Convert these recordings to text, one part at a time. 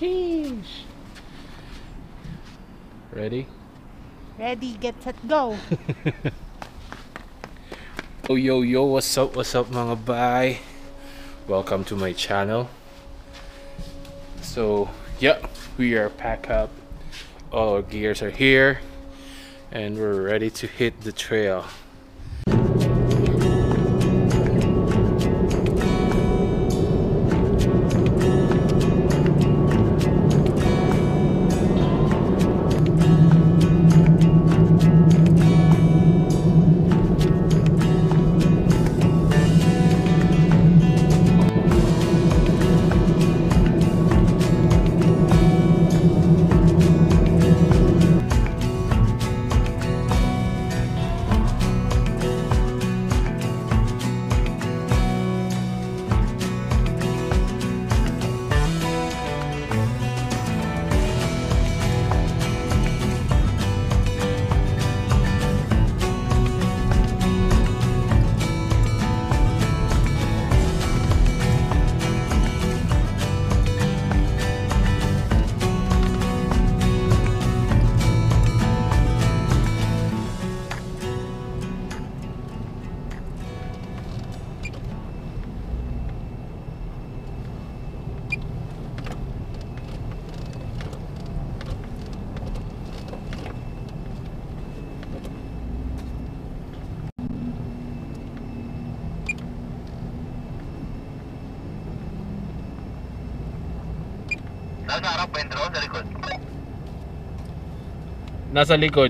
Sheesh. Ready? Ready, get set, go. Yo yo yo, what's up, what's up mga bay? Welcome to my channel. So, yeah, we are packed up. All our gears are here and we're ready to hit the trail. Nasa likod.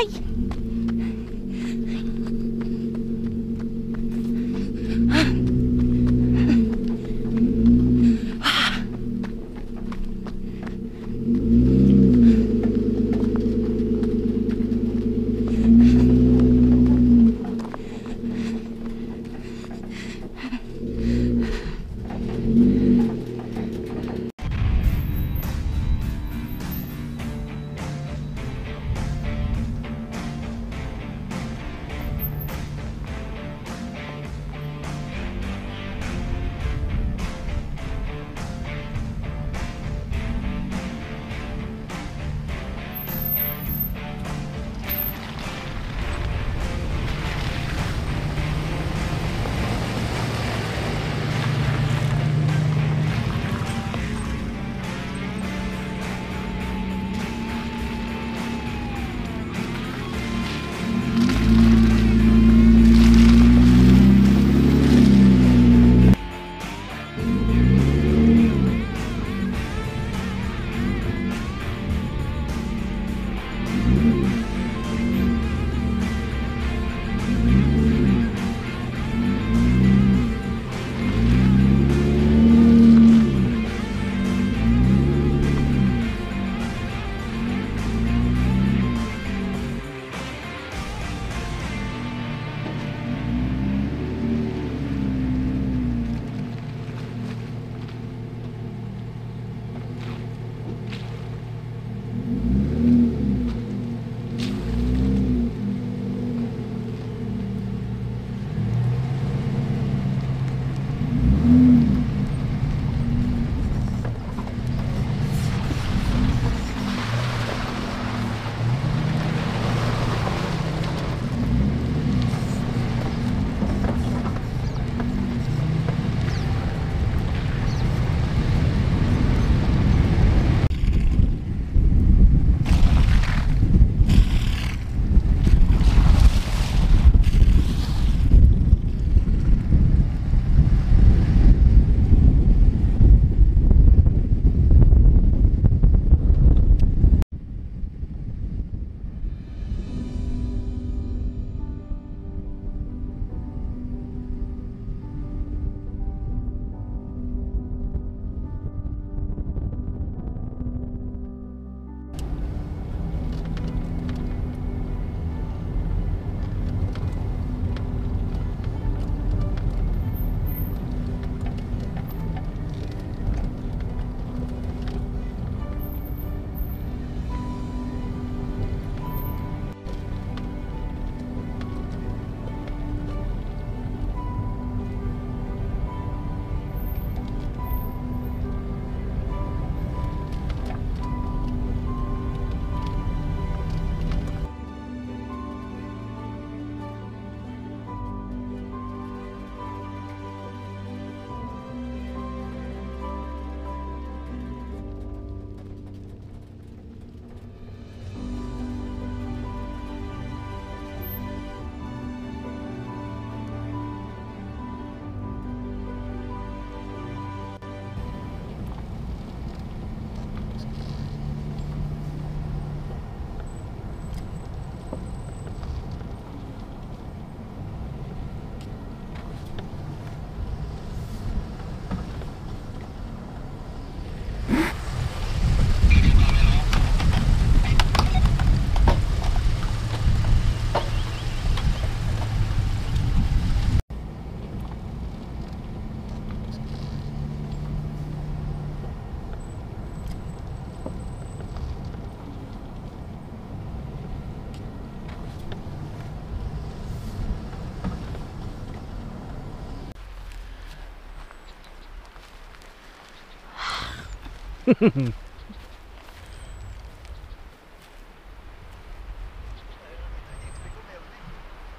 Bye.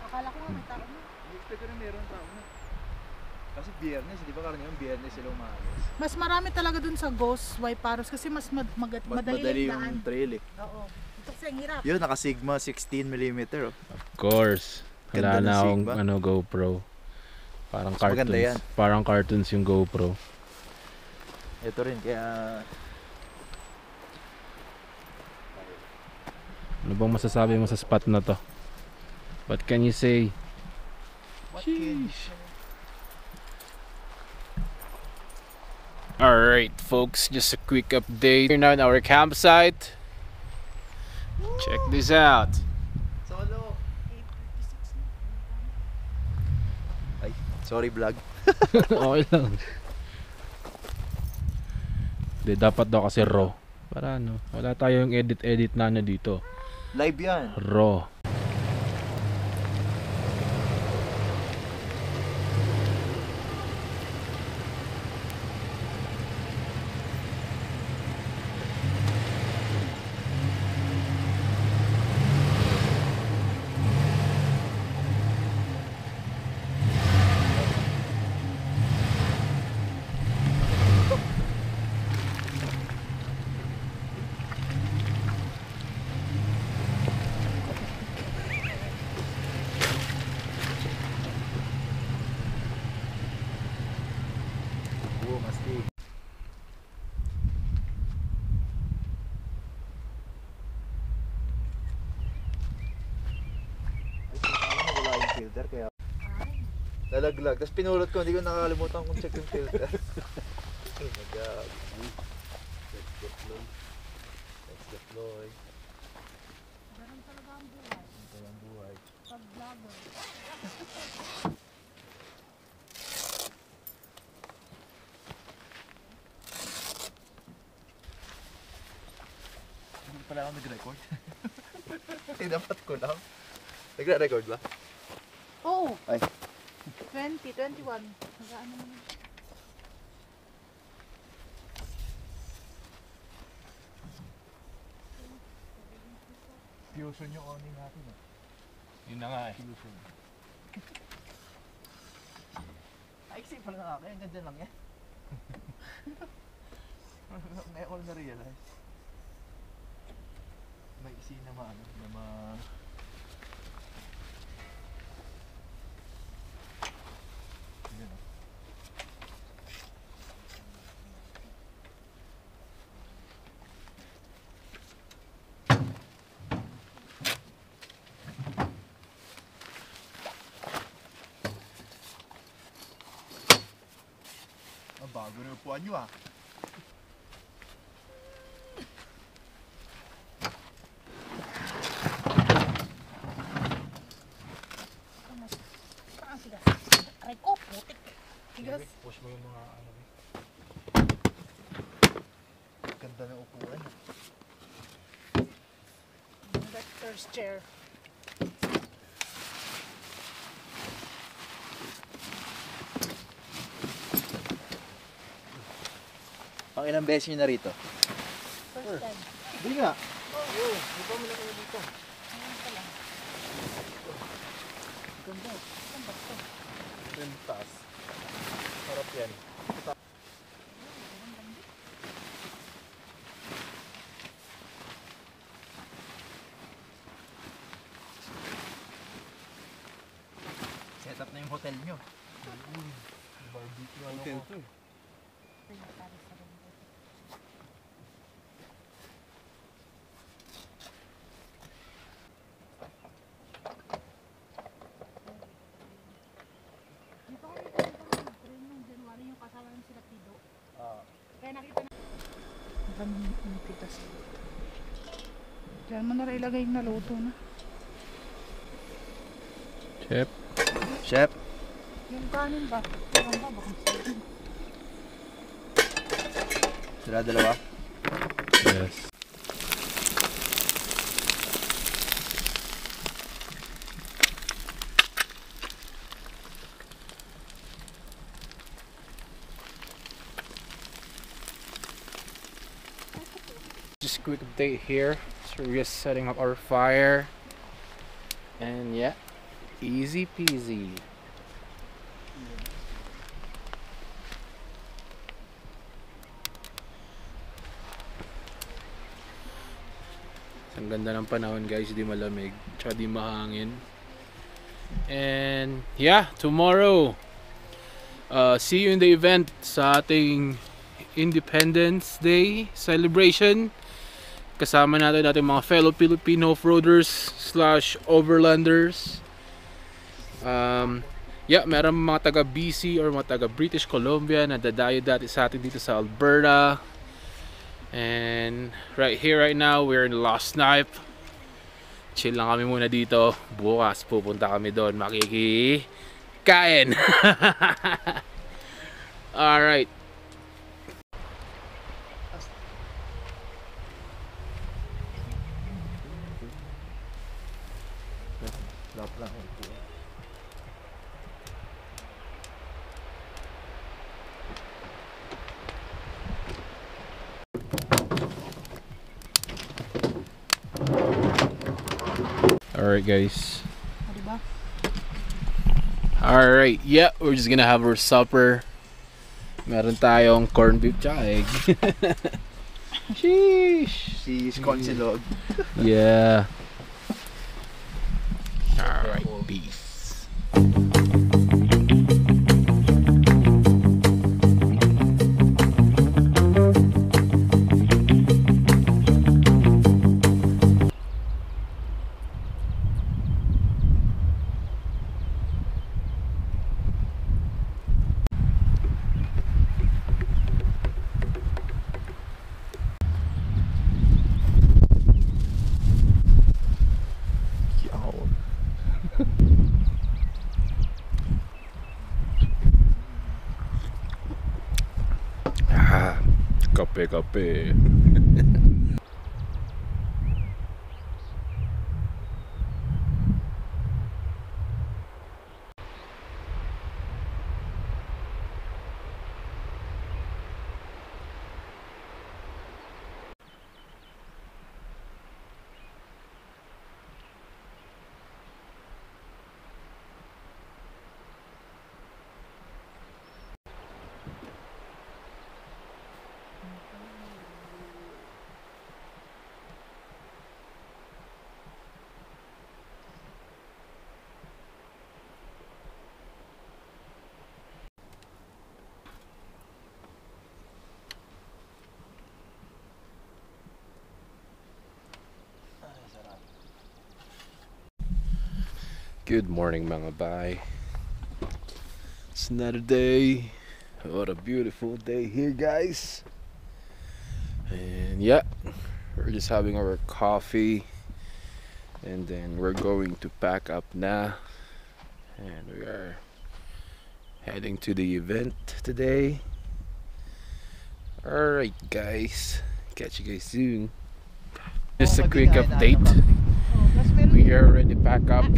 Akala ko nga may tao na. Expect ko na meron tao na. Kasi biyernes, di ba karaniwan biyernes sila umalis. Mas marami talaga dun sa Ghost Waiparos kasi mas mad, magat, Mas madali, madali yung daan. yung trail eh. Oo. Ito kasi ang hirap. Yun, naka Sigma 16mm oh. Of course. Ganda Wala ng na akong Sigma. ano, GoPro. Parang Mas maganda cartoons. yan. Parang cartoons yung GoPro. Ito rin, kaya... Ano bang masasabi mo sa spot na to? What can you say? What can Alright, folks, just a quick update. We're now in our campsite. Check this out. Solo! Ay, sorry vlog. okay lang. Di, dapat daw kasi raw. Para ano, wala tayong edit-edit na ano dito. Live yan. Raw. Nalaglag. Tapos pinulot ko, hindi ko nakakalimutan kung check yung filter. oh my god. Let's deploy. Let's deploy. Ganun talaga ang buhay. Ito ang buhay. Pag vlogger. Hindi pala ako nag-record. Ay, dapat ko lang. Nagre-record ba? Oo. Ay. 20, 21. Nag-ano naman. Fusion yung owning natin. Eh. Yun na nga eh. Fusion. Naiksi pala na ako. Ang ganda lang yan. Ngayon ko na-realize. May isi na ma ano, na ma... Bago na upuan nyo ah. Aray ko, putik. Sigas. Push mo yung mga ano. Ganda ng upuan. Director's chair. Ang ilang beses nyo na rito? First time. Hindi nga. Oo. Di ba mo na kayo dito? Ngayon pa lang. Ganda. Saan ba ito? Yung taas. Sarap yan. Set up na yung hotel nyo. Barbecue hotel to eh. Dito kami dito kami train nung January yung kasama ng sila Pido. Ah. Kaya nakita na. Ang dami ng pitas. Diyan mo na rin ilagay yung naluto na. Chef. Chef, Yung kanin ba? Parang ba? Baka sila dalawa. Yes. Quick update here. So we're just setting up our fire. And yeah, easy peasy. Ang ganda ng panahon guys, di malamig, tsaka di mahangin. And yeah, tomorrow, uh, see you in the event sa ating Independence Day celebration. Kasama natin natin mga fellow Filipino off-roaders slash overlanders. Um, yeah, meron mga taga BC or mga taga British Columbia na dadayo dati sa atin dito sa Alberta. And right here, right now, we're in Lost Knife. Chill lang kami muna dito. Bukas pupunta kami doon makikikain. Alright. Alright, guys. Alright, yeah, we're just gonna have our supper. Meron tayong corned beef tsaka egg. Sheesh. Si Sconsi Log. Yeah. TKP Good morning mga bay. It's another day. What a beautiful day here guys. And yeah, we're just having our coffee. And then we're going to pack up now. And we are heading to the event today. Alright guys. Catch you guys soon. Just a quick update. O, plus meron We are already packed up.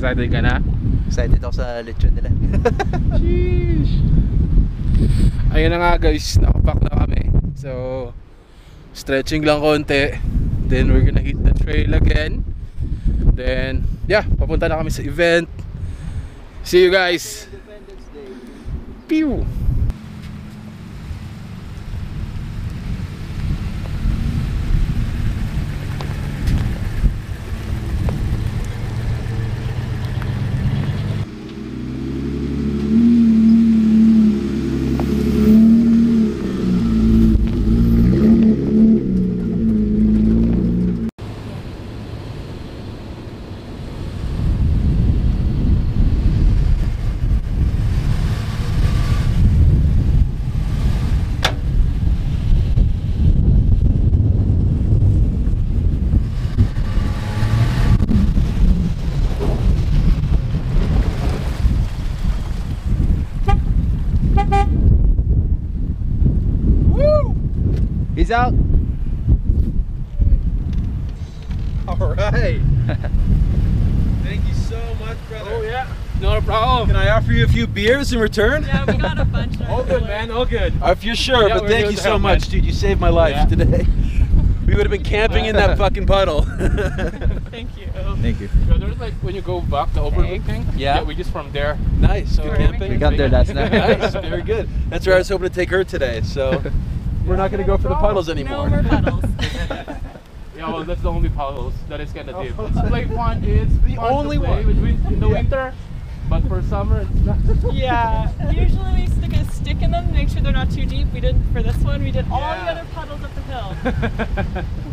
Excited ka na? Excited ako sa lechon nila. Sheesh. Ayun na nga guys, nakapack na kami. So, stretching lang konti. Then we're gonna hit the trail again. Then, yeah, papunta na kami sa event. See you guys. Independence Day. Pew! Peace out. All right. Thank you so much, brother. Oh yeah, no problem. Can I offer you a few beers in return? Yeah, we got a bunch. All good, man. All good. If you're sure, Yeah, but thank you so help, much, man. dude. You saved my life Yeah. today. we would have been camping in that fucking puddle. Thank you. thank you. Yeah, there's like when you go back the overlook thing. Yeah. we just from there. Nice. So Good camping. We got there last night. nice. Very good. That's where I was hoping to take her today. So we're not going to go for the puddles No anymore. more puddles. Yeah, well, that's the only puddles that is kind of deep. It's like fun. It's The fun only to play one. with in the winter, but for summer it's not. yeah. Usually we stick a stick in them to make sure they're not too deep. We didn't for this one. We did all the other puddles up the hill.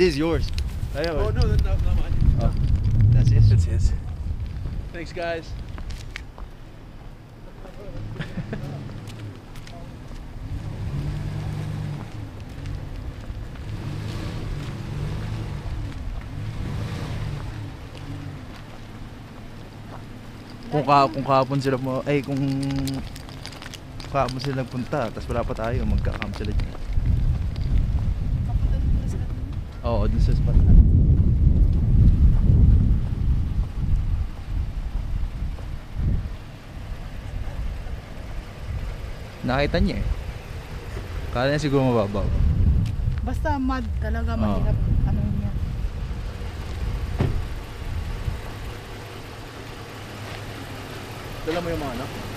this is yours. Oh no, no, no, not mine. Oh, that's it. That's his. Thanks, guys. Kung, ka, kung kahapon sila mo, ay kung kahapon sila nagpunta, tapos wala pa tayo, magka-camp sila Oo, dun sa spot. Nakita niya eh. Kala niya siguro mababaw. Basta mud talaga Oo. mahirap ano niya. Dala mo yung mga anak.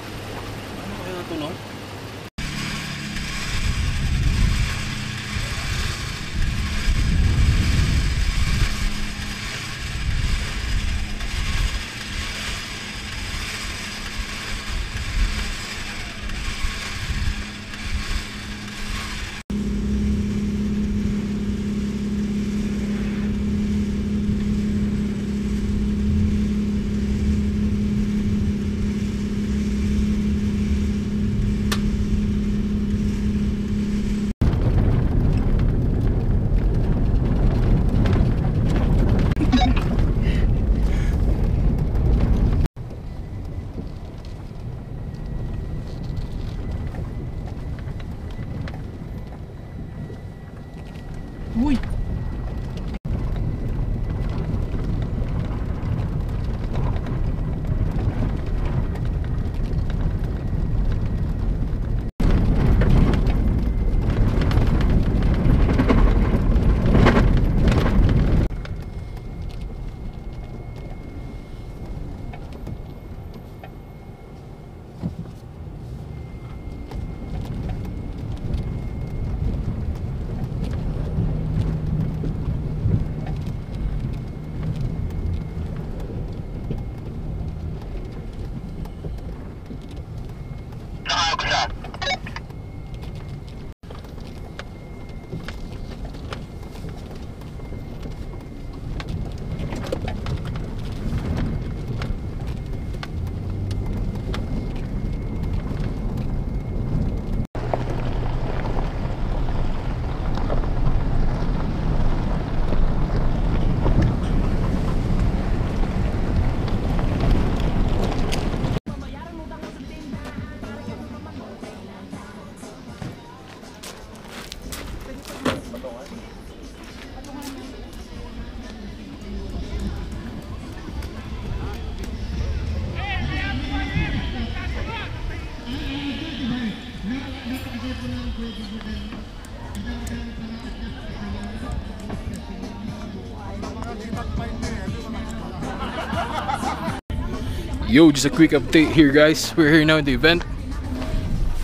Yo, just a quick update here, guys. We're here now in the event.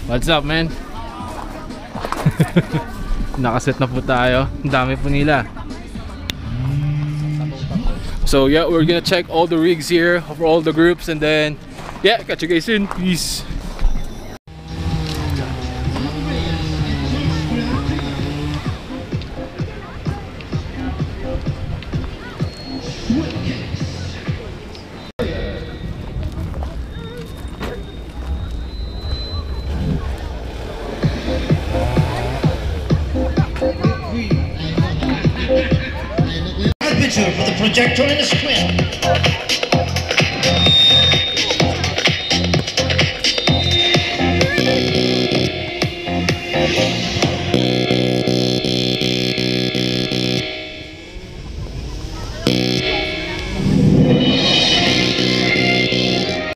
What's up, man? Nakaset na po tayo. Dami po nila. So yeah, we're gonna check all the rigs here for all the groups and then yeah, catch you guys soon. Peace. For the projector in the square.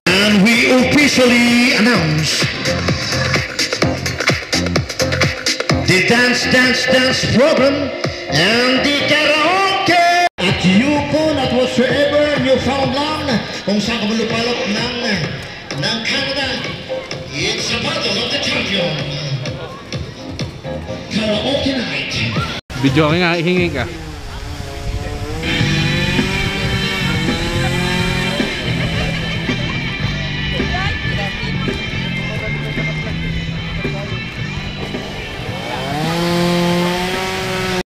And we officially announce the Dance Dance Dance program Video nga, hingi ka.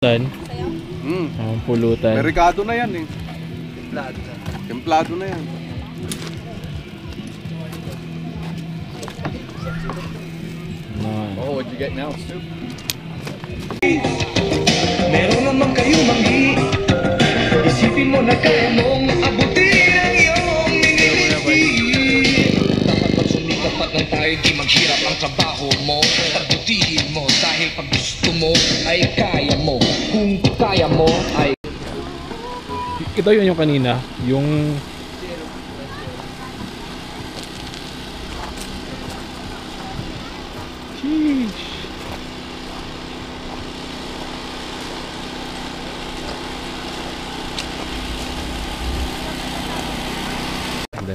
Pulutan. Mm. Ang pulutan. Merikado na yan eh. Templado na yan. Oh, what'd you get now, Stu? Meron naman kayo manghi. Isipin mo na kaya mong abutin ang iyong miniliti Dapat magsumikap at nang tayo di maghirap ang trabaho mo. Pagbutihin mo dahil pag gusto mo ay kaya mo. Kung kaya mo ay Ito yun yung kanina, yung Sheesh. Ganda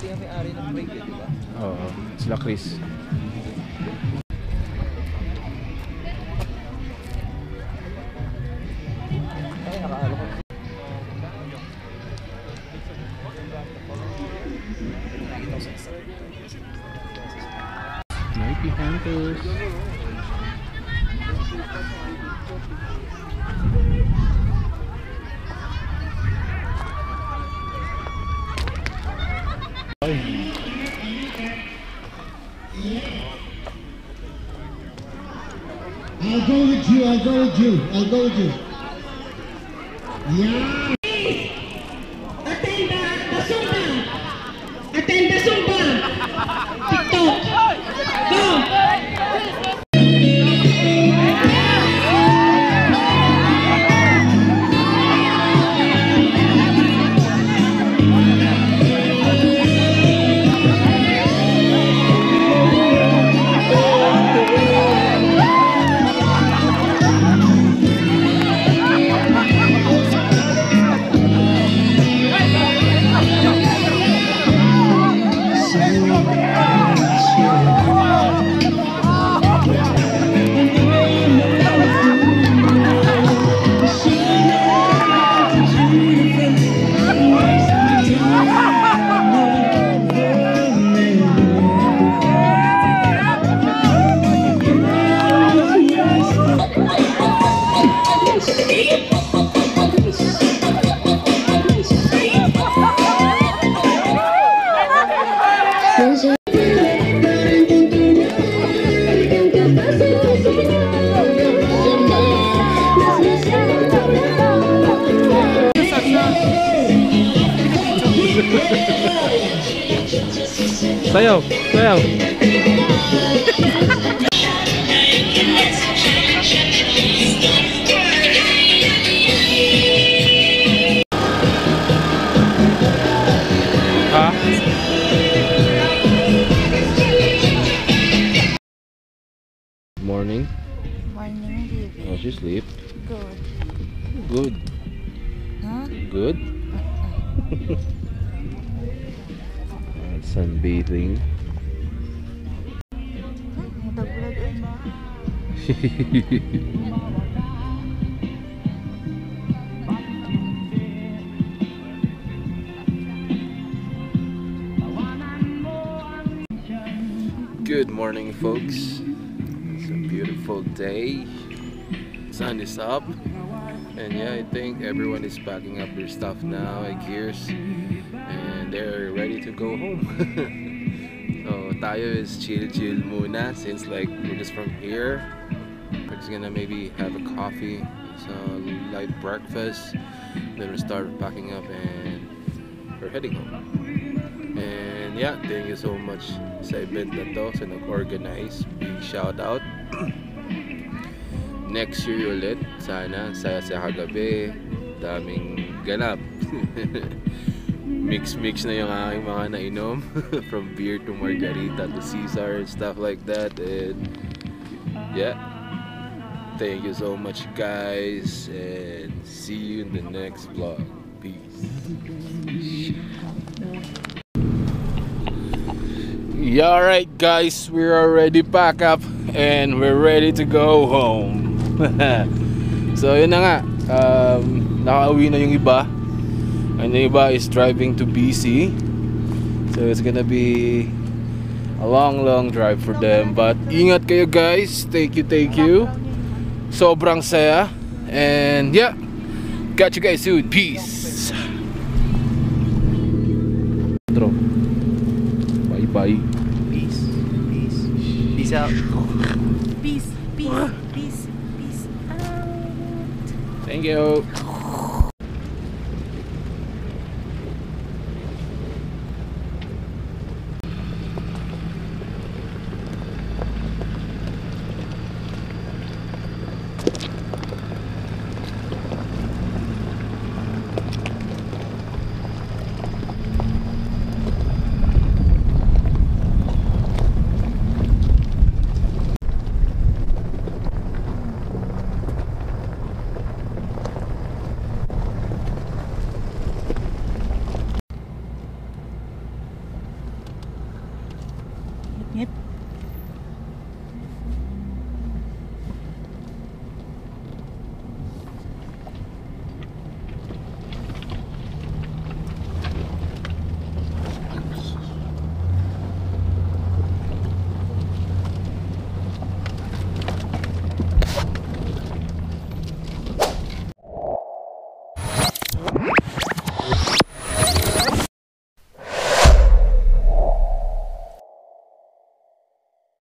Parang puti ang may-ari ng brake eh, di ba? Oo, sila Chris. I'll go with you, I'll go with you, I'll go with you. Yeah. 加油，加油！Good morning, folks. It's a beautiful day. Sun is up, and yeah, I think everyone is packing up their stuff now, like gears, and they're ready to go home. tayo is chill chill muna since like we're just from here. We're just gonna maybe have a coffee, some light breakfast, then we start packing up and we're heading home. And yeah, thank you so much sa event na to, sa nag-organize. Big shout out. Next year ulit, sana saya sa kagabi, daming ganap. Mix-mix na yung aking mga nainom from beer to margarita to Caesar and stuff like that. And yeah, thank you so much guys and see you in the next vlog. Peace. Yeah, alright guys, we're already packed up and we're ready to go home. so yun na nga, um, nakauwi na yung iba. And neighbor is driving to BC. So it's gonna be a long long drive for them. But ingat kayo guys, thank you, thank you. Sobrang saya. And yeah, catch you guys soon. Peace. Intro. Bye bye. Peace. Peace. Peace out. Peace, peace, peace, peace out. Thank you.